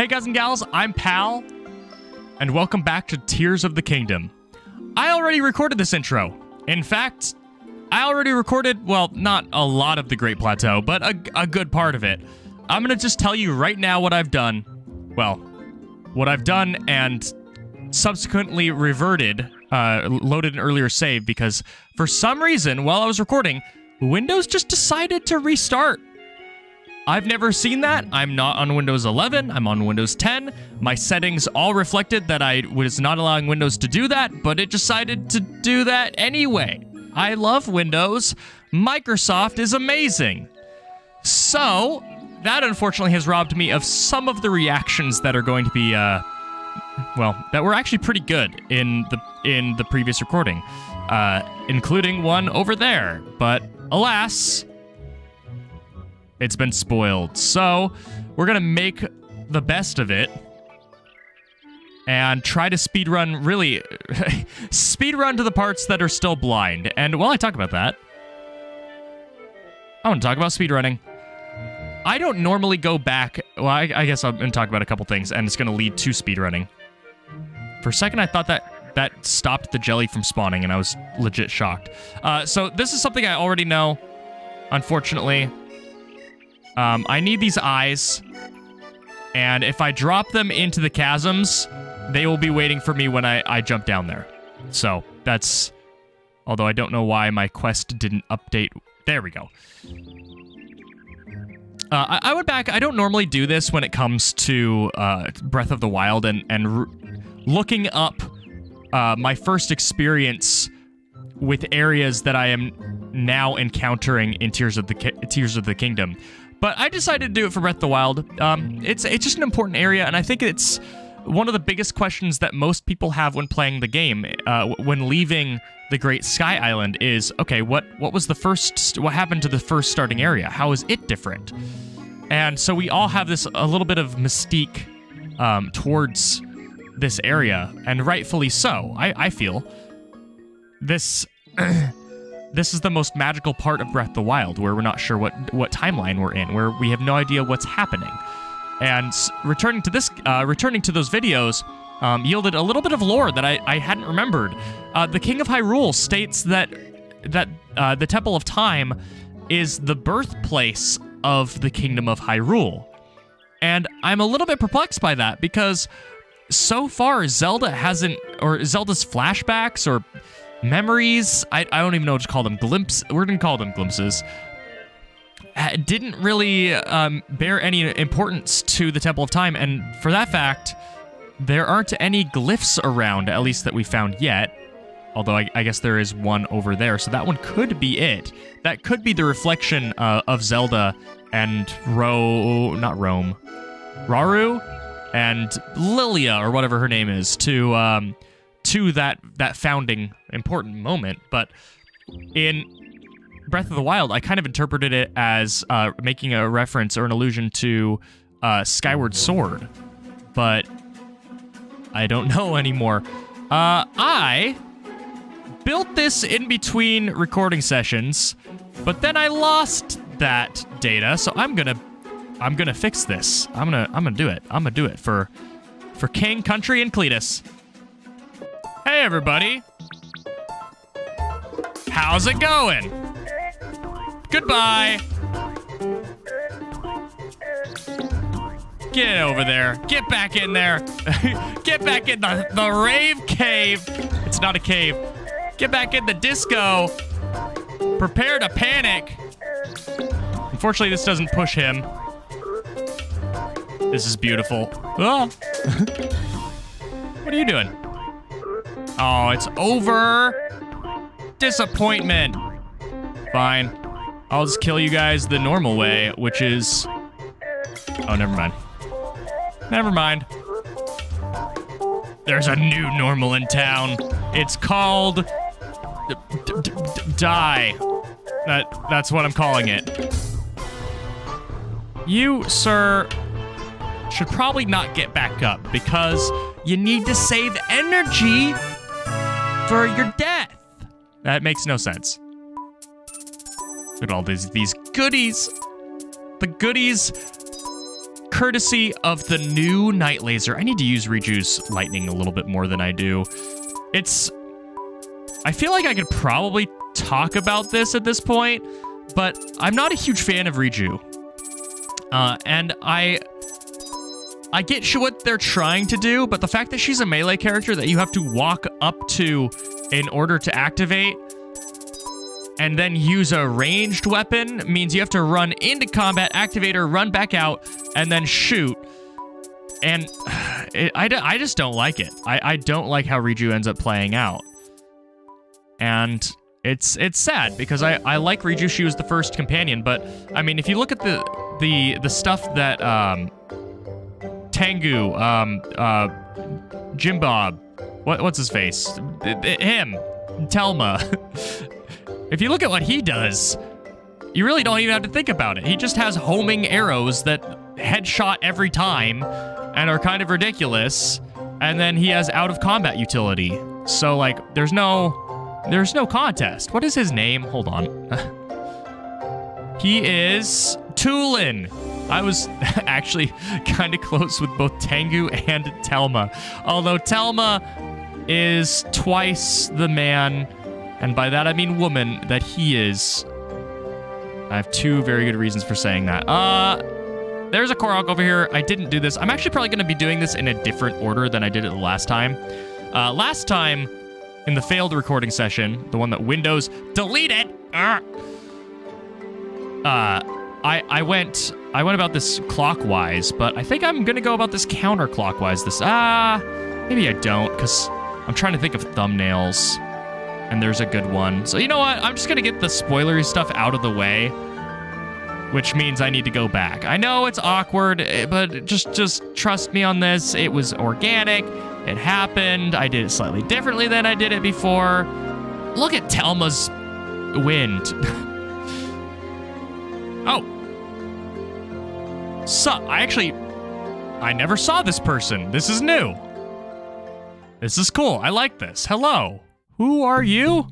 Hey guys and gals, I'm Pal, and welcome back to Tears of the Kingdom. I already recorded this intro. In fact, I already recorded, well, not a lot of the Great Plateau, but a, a good part of it. I'm gonna just tell you right now what I've done. Well, what I've done and subsequently reverted, uh, loaded an earlier save because for some reason, while I was recording, Windows just decided to restart. I've never seen that. I'm not on Windows 11. I'm on Windows 10. My settings all reflected that I was not allowing Windows to do that, but it decided to do that anyway. I love Windows. Microsoft is amazing. So, that unfortunately has robbed me of some of the reactions that are going to be, uh, well, that were actually pretty good in the in the previous recording, uh, including one over there. But alas, it's been spoiled. So we're gonna make the best of it and try to speedrun really speedrun to the parts that are still blind. And while I talk about that, I want to talk about speedrunning. I don't normally go back. Well, I, I guess I'm going to talk about a couple things, and it's going to lead to speedrunning. For a second, I thought that that stopped the jelly from spawning, and I was legit shocked. Uh, so this is something I already know, unfortunately. Um, I need these eyes, and if I drop them into the chasms, they will be waiting for me when I, I jump down there. So that's... Although I don't know why my quest didn't update. There we go. Uh, I, I, went back. I don't normally do this when it comes to uh, Breath of the Wild and and looking up uh, my first experience with areas that I am now encountering in Tears of the Ki Tears of the Kingdom. But I decided to do it for Breath of the Wild. Um, it's it's just an important area, and I think it's one of the biggest questions that most people have when playing the game, uh, when leaving the Great Sky Island, is okay. What what was the first? What happened to the first starting area? How is it different? And so we all have this a little bit of mystique um, towards this area, and rightfully so. I, I feel this. this is the most magical part of Breath of the Wild, where we're not sure what what timeline we're in, where we have no idea what's happening. And returning to this, uh, returning to those videos, um, yielded a little bit of lore that I, I hadn't remembered. Uh, the King of Hyrule states that that uh, the Temple of Time is the birthplace of the Kingdom of Hyrule, and I'm a little bit perplexed by that because so far Zelda hasn't, or Zelda's flashbacks or memories, I, I don't even know what to call them, glimpse, we're gonna call them glimpses, didn't really um, bear any importance to the Temple of Time, and for that fact, there aren't any glyphs around, at least that we found yet. Although I, I guess there is one over there, so that one could be it. That could be the reflection uh, of Zelda and Ro... not Rome. Rauru? and Lilia, or whatever her name is, to um, to that that founding important moment. But in Breath of the Wild, I kind of interpreted it as uh, making a reference or an allusion to uh, Skyward Sword, but I don't know anymore. Uh, I built this in between recording sessions, but then I lost that data, so I'm gonna I'm gonna fix this. I'm gonna I'm gonna do it. I'm gonna do it for for King, Country, and Cletus. Hey everybody. How's it going? Goodbye. Get over there. Get back in there. Get back in the, the rave cave. It's not a cave. Get back in the disco. Prepare to panic. Unfortunately, this doesn't push him. This is beautiful. Oh. what are you doing? Oh, it's over. Disappointment. Fine. I'll just kill you guys the normal way, which is... Oh, never mind. Never mind. There's a new normal in town. It's called... Die. That, that's what I'm calling it. You, sir, should probably not get back up because you need to save energy for your death. That makes no sense. Look at all these these goodies. The goodies courtesy of the new Night Laser. I need to use Riju's lightning a little bit more than I do. It's... I feel like I could probably talk about this at this point, but I'm not a huge fan of Riju. Uh, and I... I get what they're trying to do, but the fact that she's a melee character that you have to walk up to in order to activate and then use a ranged weapon means you have to run into combat, activate her, run back out, and then shoot. And it, I, I just don't like it. I, I don't like how Riju ends up playing out. And it's it's sad because I, I like Riju. She was the first companion, but I mean, if you look at the the the stuff that um, Tengu, um, uh, Jimbob, what what's his face, him, Telma. if you look at what he does, you really don't even have to think about it. He just has homing arrows that headshot every time and are kind of ridiculous. And then he has out of combat utility. So like, there's no there's no contest. What is his name? Hold on. he is Tulin. I was actually kind of close with both Tengu and Telma. Although Telma is twice the man, and by that I mean woman, that he is. I have two very good reasons for saying that. Uh, there's a Korok over here. I didn't do this. I'm actually probably going to be doing this in a different order than I did it the last time. Uh, last time, in the failed recording session, the one that Windows deleted, uh, I I went I went about this clockwise, but I think I'm gonna go about this counterclockwise. This ah, maybe I don't, cause I'm trying to think of thumbnails, and there's a good one. So you know what? I'm just gonna get the spoilery stuff out of the way, which means I need to go back. I know it's awkward, eh, but just just trust me on this. It was organic. It happened. I did it slightly differently than I did it before. Look at Telma's wind. So, I actually, I never saw this person. This is new. This is cool. I like this. Hello. Who are you?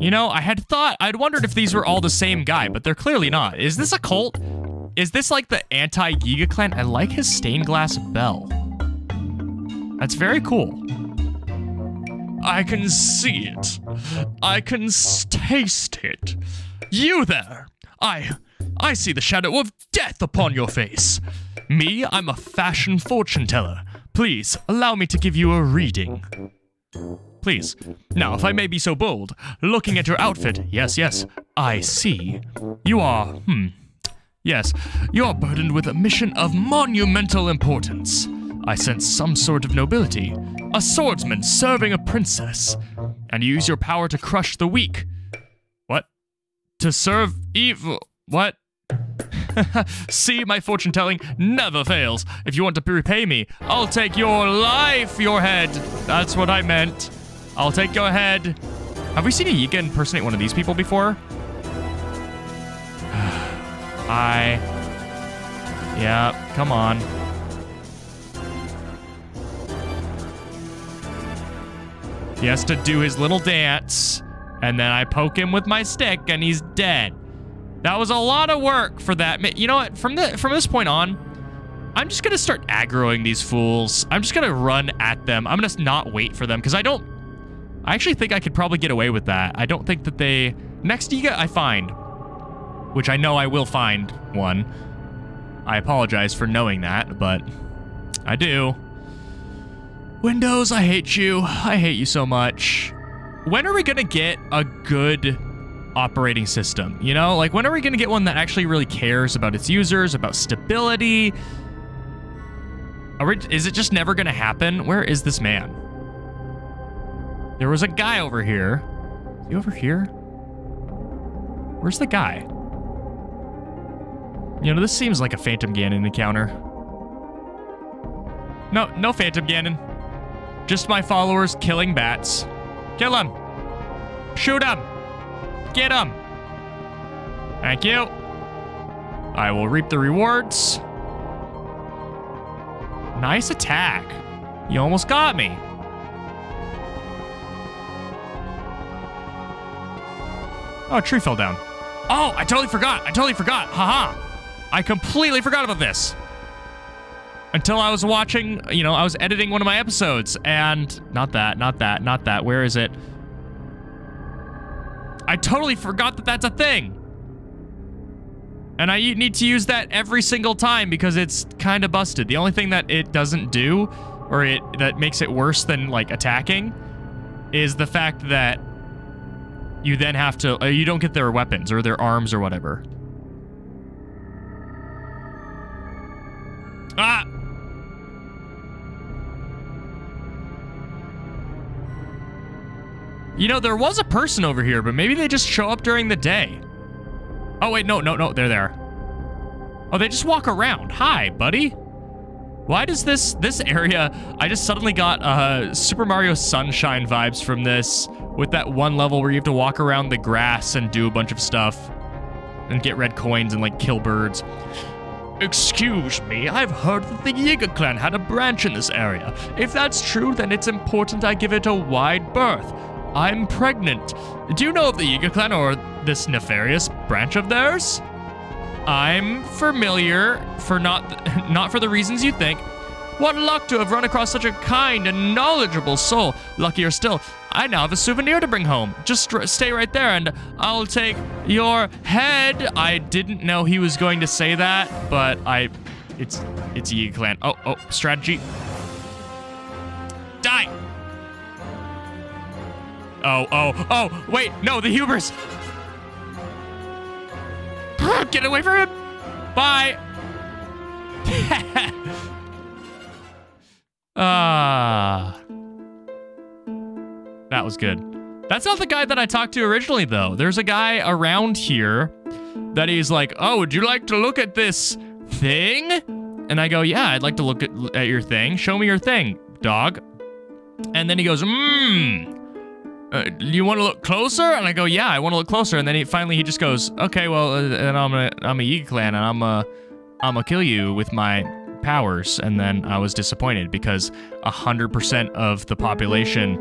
You know, I had thought, I'd wondered if these were all the same guy, but they're clearly not. Is this a cult? Is this like the anti-Yiga clan? I like his stained glass bell. That's very cool. I can see it. I can taste it. You there. I, I see the shadow of death upon your face. Me, I'm a fashion fortune teller. Please, allow me to give you a reading. Please. Now, if I may be so bold, looking at your outfit, yes, yes, I see. You are, hmm, Yes, you're burdened with a mission of monumental importance. I sense some sort of nobility. A swordsman serving a princess. And you use your power to crush the weak. To serve evil. What? See, my fortune telling never fails. If you want to repay me, I'll take your life, your head. That's what I meant. I'll take your head. Have we seen a Yiga impersonate one of these people before? I. Yeah, come on. He has to do his little dance, and then I poke him with my stick, and he's dead. That was a lot of work for that. You know what? From the from this point on, I'm just gonna start aggroing these fools. I'm just gonna run at them. I'm gonna not wait for them because I don't. I actually think I could probably get away with that. I don't think that they. Next Yiga I find which I know I will find one. I apologize for knowing that, but I do. Windows, I hate you. I hate you so much. When are we gonna get a good operating system? You know, like when are we gonna get one that actually really cares about its users, about stability? We, is it just never gonna happen? Where is this man? There was a guy over here. Is he over here? Where's the guy? You know, this seems like a Phantom Ganon encounter. No, no Phantom Ganon. Just my followers killing bats. Kill him. Shoot him. Get him. Thank you. I will reap the rewards. Nice attack. You almost got me. Oh, a tree fell down. Oh, I totally forgot. I totally forgot. Haha. I completely forgot about this. Until I was watching, you know, I was editing one of my episodes and not that, not that, not that. Where is it? I totally forgot that that's a thing. And I need to use that every single time because it's kind of busted. The only thing that it doesn't do or it that makes it worse than like attacking is the fact that you then have to uh, you don't get their weapons or their arms or whatever. Ah! You know, there was a person over here, but maybe they just show up during the day. Oh, wait, no, no, no, they're there. Oh, they just walk around. Hi, buddy. Why does this this area, I just suddenly got uh, Super Mario Sunshine vibes from this with that one level where you have to walk around the grass and do a bunch of stuff and get red coins and like kill birds. Excuse me, I've heard that the Yiga clan had a branch in this area. If that's true, then it's important I give it a wide berth. I'm pregnant. Do you know of the Yiga clan or this nefarious branch of theirs? I'm familiar for not not for the reasons you think. What luck to have run across such a kind and knowledgeable soul. Luckier still, I now have a souvenir to bring home. Just stay right there and I'll take your head. I didn't know he was going to say that, but I it's it's Yi clan. Oh, oh, strategy. Oh, oh, oh, wait, no, the hubers. Get away from him! Bye! Ah. that was good. That's not the guy that I talked to originally, though. There's a guy around here that he's like, oh, would you like to look at this thing? And I go, yeah, I'd like to look at, at your thing. Show me your thing, dog. And then he goes, mmm, uh, you want to look closer? And I go, yeah, I want to look closer. And then he finally he just goes, okay, well, uh, then I'm a I'm a Yiga clan, and I'm a I'm gonna kill you with my powers. And then I was disappointed because hundred percent of the population,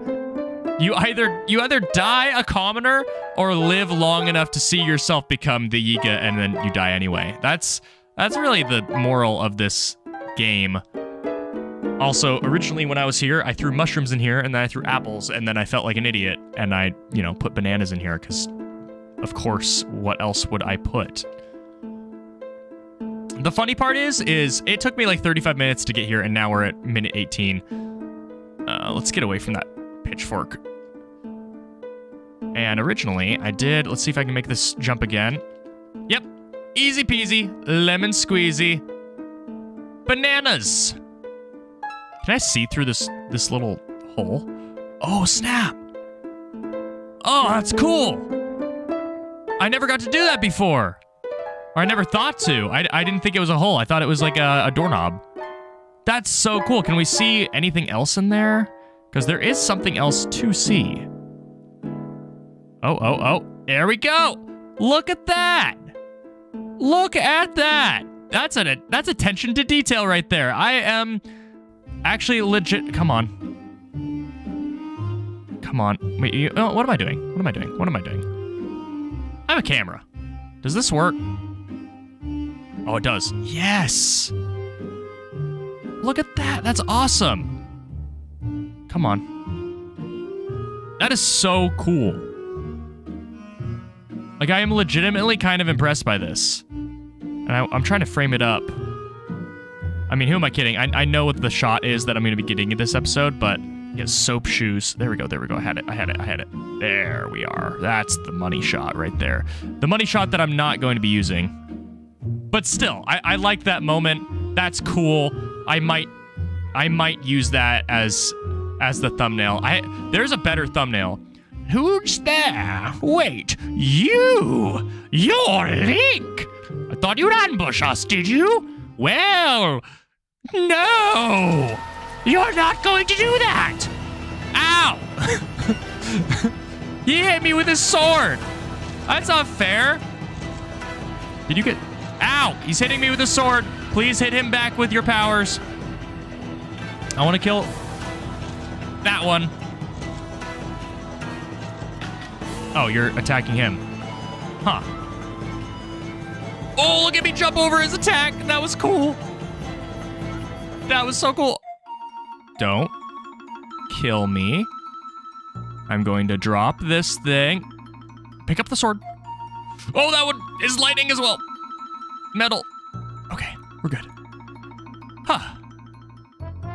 you either you either die a commoner or live long enough to see yourself become the Yiga, and then you die anyway. That's that's really the moral of this game. Also, originally when I was here, I threw mushrooms in here and then I threw apples and then I felt like an idiot and I, you know, put bananas in here because, of course, what else would I put? The funny part is, is it took me like 35 minutes to get here and now we're at minute 18. Uh, let's get away from that pitchfork. And originally I did, let's see if I can make this jump again. Yep, easy peasy, lemon squeezy. Bananas. Can I see through this this little hole? Oh, snap. Oh, that's cool. I never got to do that before. Or I never thought to. I, I didn't think it was a hole. I thought it was like a, a doorknob. That's so cool. Can we see anything else in there? Because there is something else to see. Oh, oh, oh. There we go. Look at that. Look at that. That's a that's attention to detail right there. I am actually legit. Come on. Come on. Wait, you, oh, what am I doing? What am I doing? What am I doing? I have a camera. Does this work? Oh, it does. Yes. Look at that. That's awesome. Come on. That is so cool. Like, I am legitimately kind of impressed by this. And I, I'm trying to frame it up. I mean, who am I kidding? I, I know what the shot is that I'm going to be getting in this episode, but yeah, soap shoes. There we go. There we go. I had it. I had it. I had it. There we are. That's the money shot right there. The money shot that I'm not going to be using. But still, I, I like that moment. That's cool. I might I might use that as as the thumbnail. I there's a better thumbnail. Who's there? Wait, you! You're Link! I thought you'd ambush us, did you? Well, no! You're not going to do that! Ow! he hit me with his sword! That's not fair! Did you get... Ow! He's hitting me with his sword. Please hit him back with your powers. I want to kill that one. Oh, you're attacking him. Huh. Oh, look at me jump over his attack. That was cool. That was so cool. Don't kill me. I'm going to drop this thing. Pick up the sword. Oh, that one is lightning as well. Metal. Okay, we're good. Huh.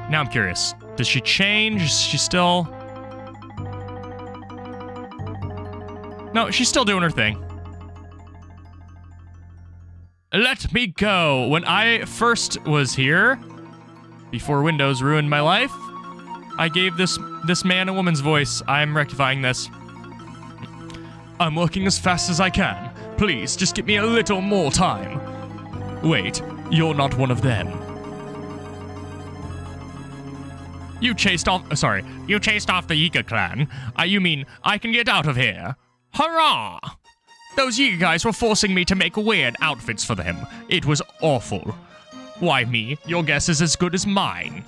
Now I'm curious. Does she change? Is she still... No, she's still doing her thing. Let me go. When I first was here, before Windows ruined my life, I gave this this man a woman's voice. I'm rectifying this. I'm working as fast as I can. Please, just give me a little more time. Wait, you're not one of them. You chased off. uh, Sorry, you chased off the Yiga clan. Uh, you mean I can get out of here? Hurrah! Those Yiga guys were forcing me to make weird outfits for them. It was awful. Why me? Your guess is as good as mine.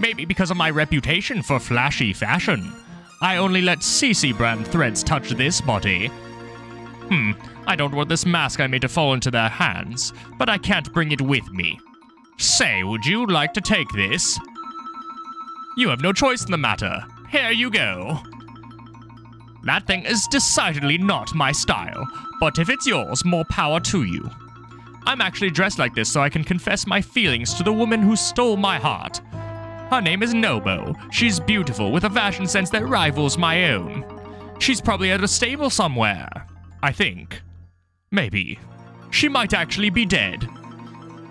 Maybe because of my reputation for flashy fashion. I only let CC brand threads touch this body. Hmm, I don't want this mask I made to fall into their hands, but I can't bring it with me. Say, would you like to take this? You have no choice in the matter. Here you go. That thing is decidedly not my style, but if it's yours, more power to you. I'm actually dressed like this so I can confess my feelings to the woman who stole my heart. Her name is Nobo. She's beautiful with a fashion sense that rivals my own. She's probably at a stable somewhere. I think. Maybe. She might actually be dead.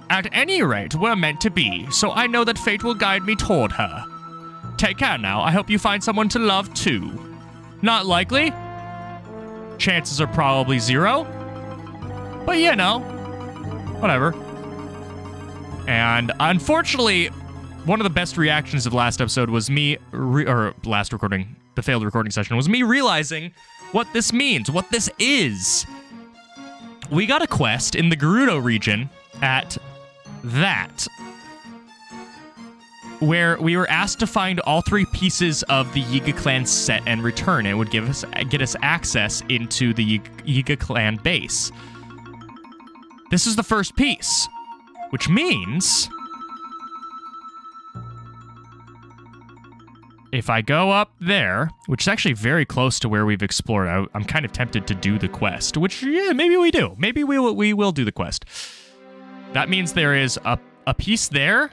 At any rate, we're meant to be, so I know that fate will guide me toward her. Take care now. I hope you find someone to love too. Not likely. Chances are probably zero. But you know, whatever. And unfortunately, one of the best reactions of last episode was me, or last recording, the failed recording session, was me realizing what this means, what this is. We got a quest in the Gerudo region at that, where we were asked to find all three pieces of the Yiga clan set and return. It would give us get us access into the Yiga- clan base. This is the first piece, which means if I go up there, which is actually very close to where we've explored, I, I'm kind of tempted to do the quest. Which yeah, maybe we do. Maybe we will, we will do the quest. That means there is a a piece there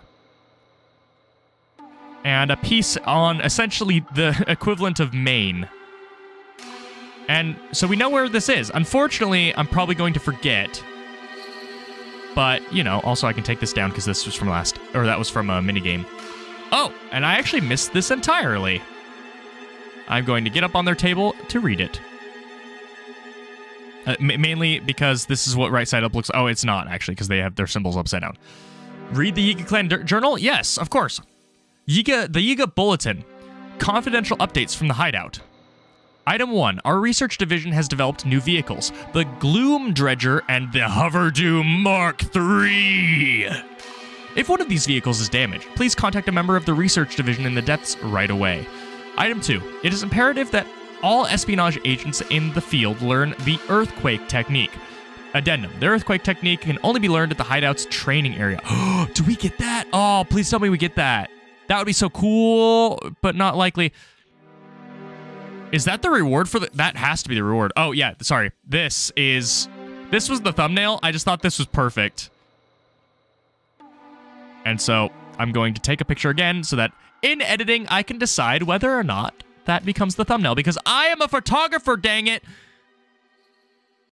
and a piece on essentially the equivalent of Maine. And so we know where this is. Unfortunately, I'm probably going to forget. But, you know, also I can take this down because this was from last, or that was from a minigame. Oh, and I actually missed this entirely. I'm going to get up on their table to read it. Uh, ma- mainly because this is what right side up looks. Oh, it's not actually because they have their symbols upside down. Read the Yiga Clan journal? Yes, of course. Yiga, the Yiga Bulletin. Confidential updates from the hideout. Item 1. Our research division has developed new vehicles. The Gloom Dredger and the Hoverdoom Mark III. If one of these vehicles is damaged, please contact a member of the research division in the depths right away. Item 2. It is imperative that all espionage agents in the field learn the earthquake technique. Addendum. The earthquake technique can only be learned at the hideout's training area. Do we get that? Oh, please tell me we get that. That would be so cool, but not likely. Is that the reward for the that has to be the reward. Oh yeah, sorry. This is this was the thumbnail. I just thought this was perfect. And so I'm going to take a picture again so that in editing I can decide whether or not that becomes the thumbnail because I am a photographer, dang it.